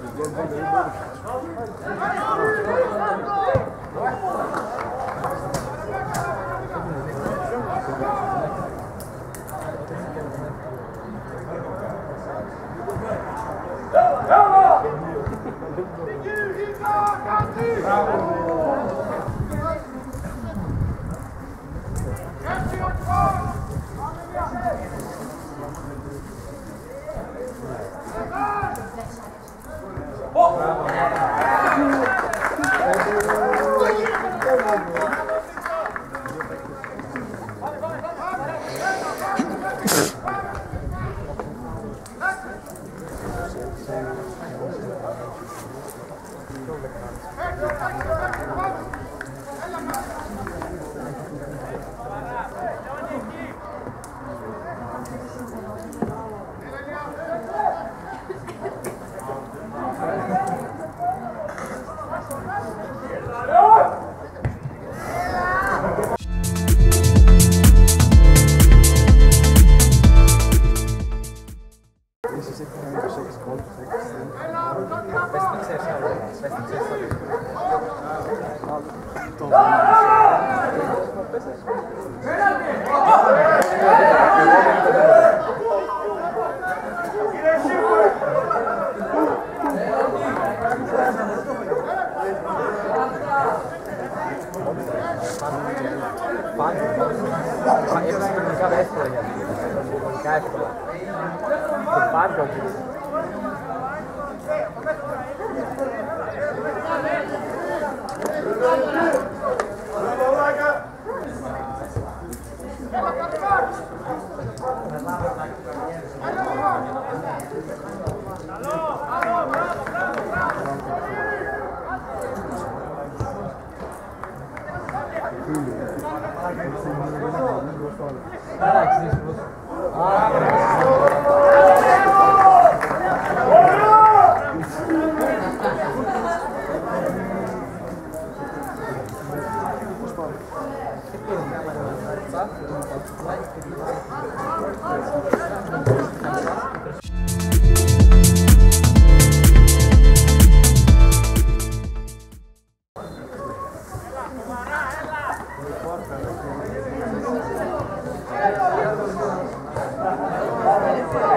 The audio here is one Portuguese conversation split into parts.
Go, go, go, go. sabe, Valdir. Caraca, vocês... Ah,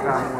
Gracias.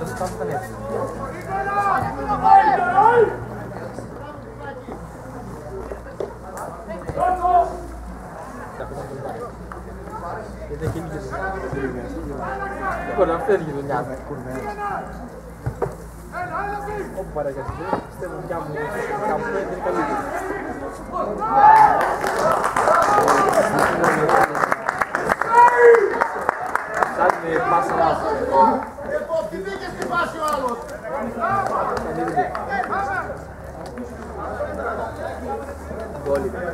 Let's talk the next. φεύγει η δουλειά του κουρδέλα. Όπου παραγιαστεί, πιστεύω πια μου είναι καλύτερη. Σαν ε, πάσα λάθος. Εποπτηθήκε στη φάση ο άλλος. Γκόλιβερ.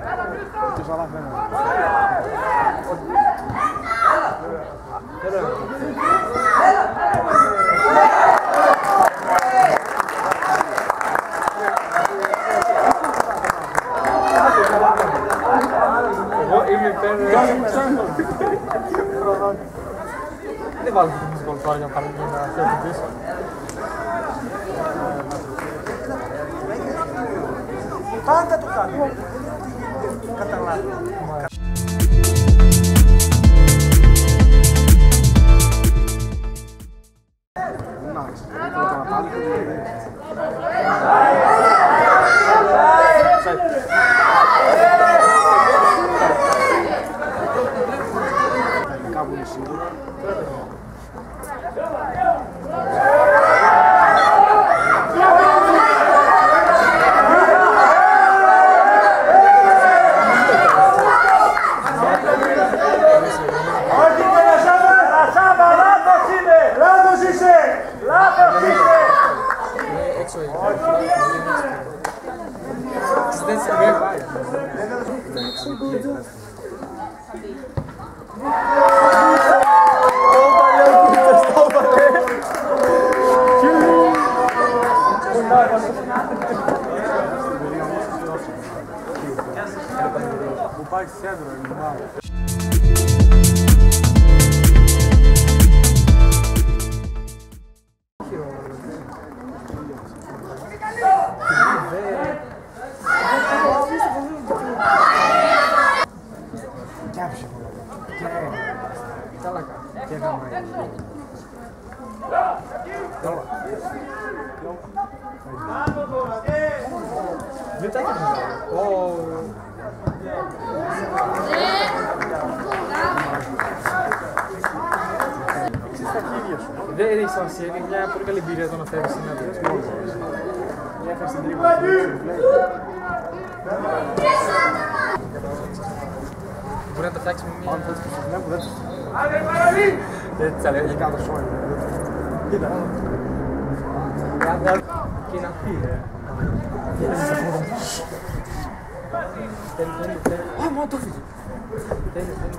Você já lá vem. Ele vale tudo os gols, olha, para mim, na certa disso. Anda do caminho. keterlaluan O pai cedro, animal. mãe. Dá lá. Vem até aqui. Oh. Vedi sono si è che pure che le birre sono ferme sin da te. Mi ha fatto sentire Buona tax mi ha fatto sentire Italia. Riccardo Schoen. Che na fila. Ah, ma tu figlio. Tieni, tieni.